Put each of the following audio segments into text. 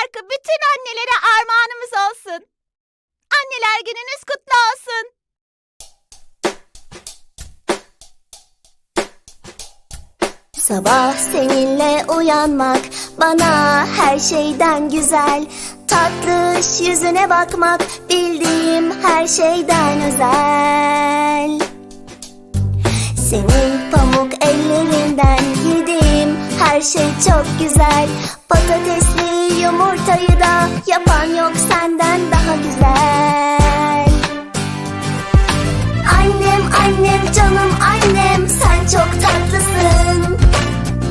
şarkı bütün annelere armağanımız olsun. Anneler gününüz kutlu olsun. Sabah seninle uyanmak bana her şeyden güzel Tatlış yüzüne bakmak bildiğim her şeyden özel Senin pamuk ellerinden her şey çok güzel. Patatesli yumurtayı da yapan yok senden daha güzel. Annem annem canım annem sen çok tatlısın.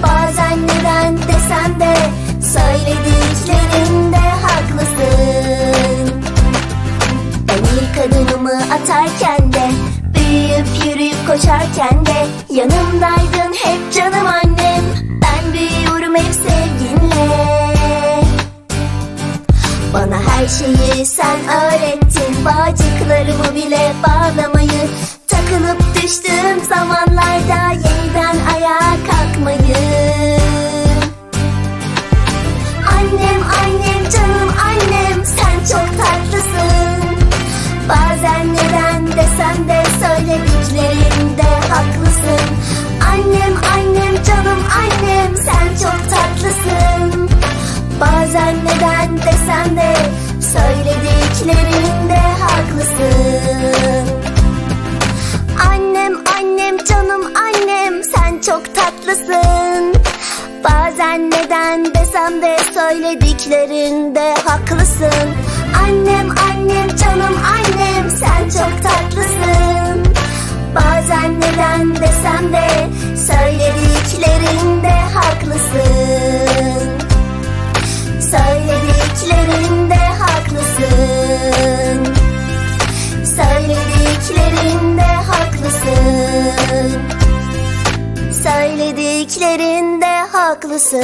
Bazen neden desem de söylediklerinde haklısın. Ben ilk adımımı atarken de büyüyüp yürüyüp koşarken de yanımdaydın hep canım bana her şeyi sen öğrettin. Bağcıklarımı bile bağlamayı desem de söylediklerinde haklısın. Annem annem canım annem sen çok tatlısın. Bazen neden desem de söylediklerinde haklısın Söylediklerinde haklısın